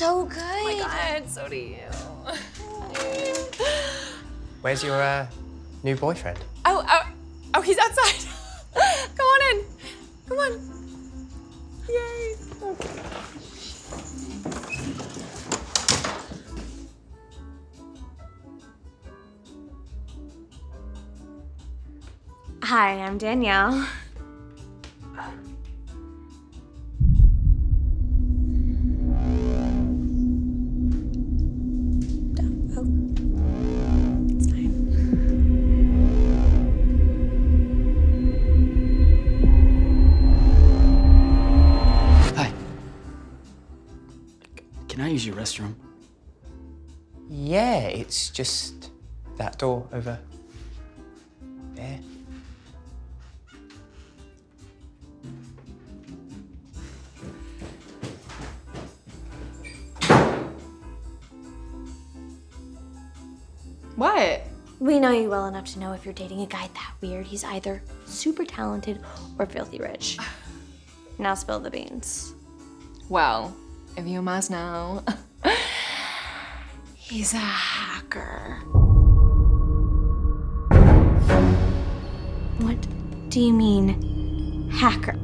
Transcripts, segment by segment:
so good. Oh my god, so do you. Where's your uh, new boyfriend? Oh, oh, oh, he's outside. Come on in. Come on. Yay. Hi, I'm Danielle. Can I use your restroom? Yeah, it's just that door over there. What? We know you well enough to know if you're dating a guy that weird, he's either super talented or filthy rich. Now spill the beans. Well, if you must know, he's a hacker. What do you mean, hacker?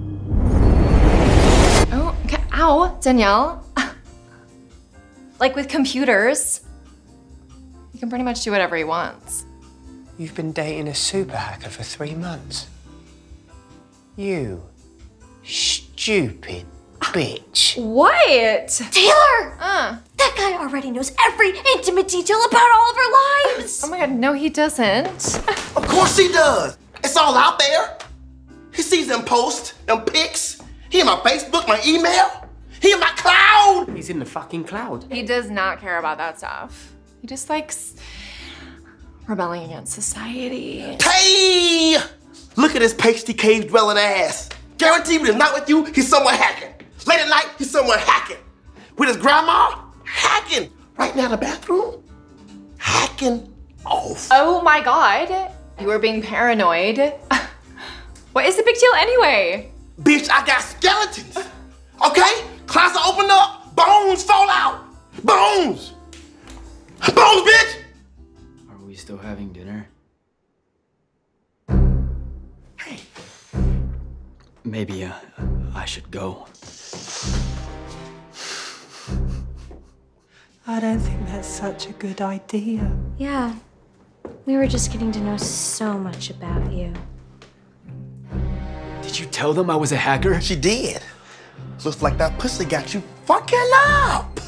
Oh, okay. ow, Danielle. like with computers, he can pretty much do whatever he wants. You've been dating a super hacker for three months. You stupid bitch. What? Taylor! Uh. That guy already knows every intimate detail about all of our lives! Oh my god, no, he doesn't. Of course he does. It's all out there. He sees them posts, them pics. He in my Facebook, my email. He in my cloud. He's in the fucking cloud. He does not care about that stuff. He just likes rebelling against society. Hey! Look at this pasty cave dwelling ass. Guarantee when he's not with you, he's somewhere hacking. Late at night, he's somewhere hacking. With his grandma, hacking. Right now in the bathroom, hacking off. Oh my god, you are being paranoid. what is the big deal anyway? Bitch, I got skeletons. Okay? Closet open up, bones fall out. Bones. Bones, bitch. Are we still having dinner? Hey, Maybe uh, I should go. I don't think that's such a good idea. Yeah, we were just getting to know so much about you. Did you tell them I was a hacker? she did. Looks like that pussy got you fucking up.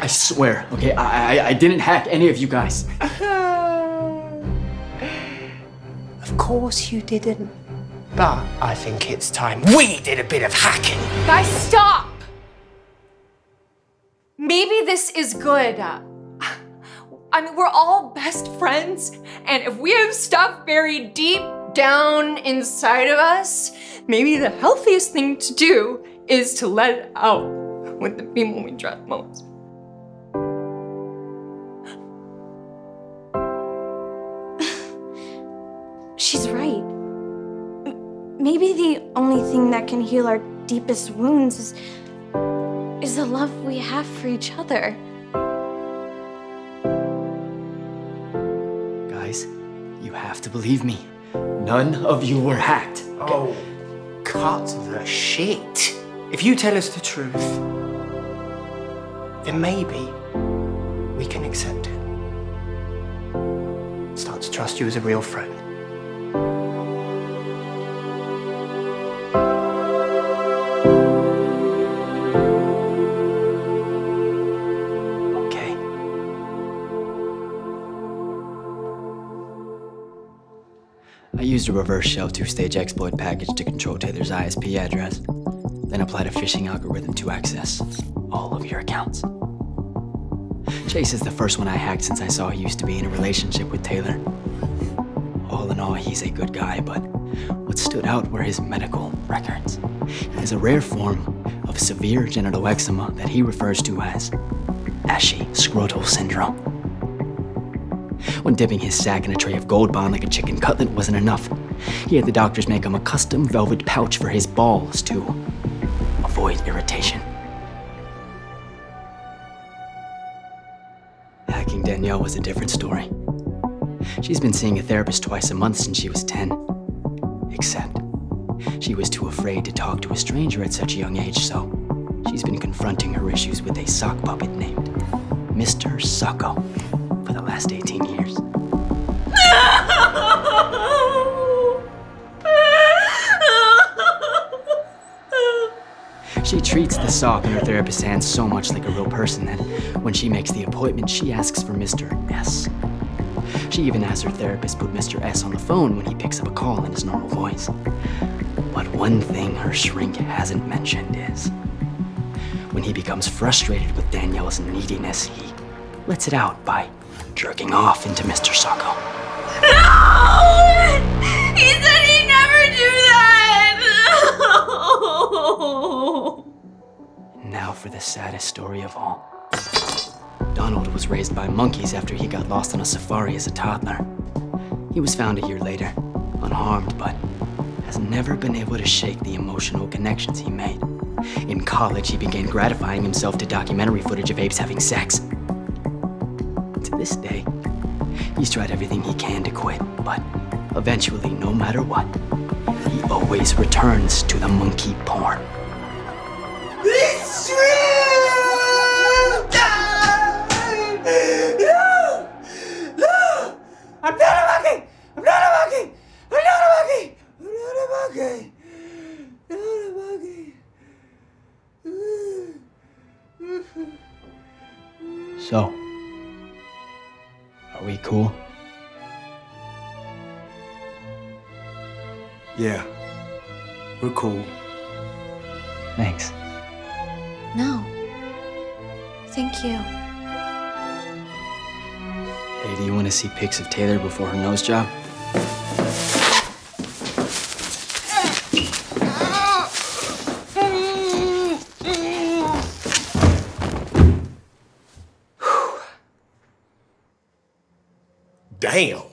I swear, okay, I, I, I didn't hack any of you guys. Of course you didn't. But I think it's time we did a bit of hacking. Guys, stop! Maybe this is good. I mean, we're all best friends, and if we have stuff buried deep down inside of us, maybe the healthiest thing to do is to let it out with the people we trust most. She's right. Maybe the only thing that can heal our deepest wounds is, is the love we have for each other. Guys, you have to believe me. None of you were hacked. Oh, cut the shit. If you tell us the truth, then maybe we can accept it. Start to trust you as a real friend. I used a reverse shell two-stage exploit package to control Taylor's ISP address, then applied a phishing algorithm to access all of your accounts. Chase is the first one I hacked since I saw he used to be in a relationship with Taylor. All in all, he's a good guy, but what stood out were his medical records. He has a rare form of severe genital eczema that he refers to as ashy scrotal syndrome. When dipping his sack in a tray of gold bond like a chicken cutlet wasn't enough, he had the doctors make him a custom velvet pouch for his balls to avoid irritation. Hacking Danielle was a different story. She's been seeing a therapist twice a month since she was 10. Except, she was too afraid to talk to a stranger at such a young age, so she's been confronting her issues with a sock puppet named Mr. Socko for the last 18 years. She treats the sock in her therapist's hands so much like a real person that when she makes the appointment, she asks for Mr. S. She even has her therapist put Mr. S on the phone when he picks up a call in his normal voice. But one thing her shrink hasn't mentioned is when he becomes frustrated with Danielle's neediness, he lets it out by jerking off into Mr. Socko. No! He said he'd never do that! Now for the saddest story of all. Donald was raised by monkeys after he got lost on a safari as a toddler. He was found a year later, unharmed, but has never been able to shake the emotional connections he made. In college, he began gratifying himself to documentary footage of apes having sex. This day, he's tried everything he can to quit, but eventually, no matter what, he always returns to the monkey porn. It's! No! No! I'm not a monkey! I'm not a monkey! I'm not a monkey! I'm not a monkey! I'm not a monkey! So, we cool? Yeah, we're cool. Thanks. no. Thank you. Hey, do you want to see pics of Taylor before her nose job? Damn.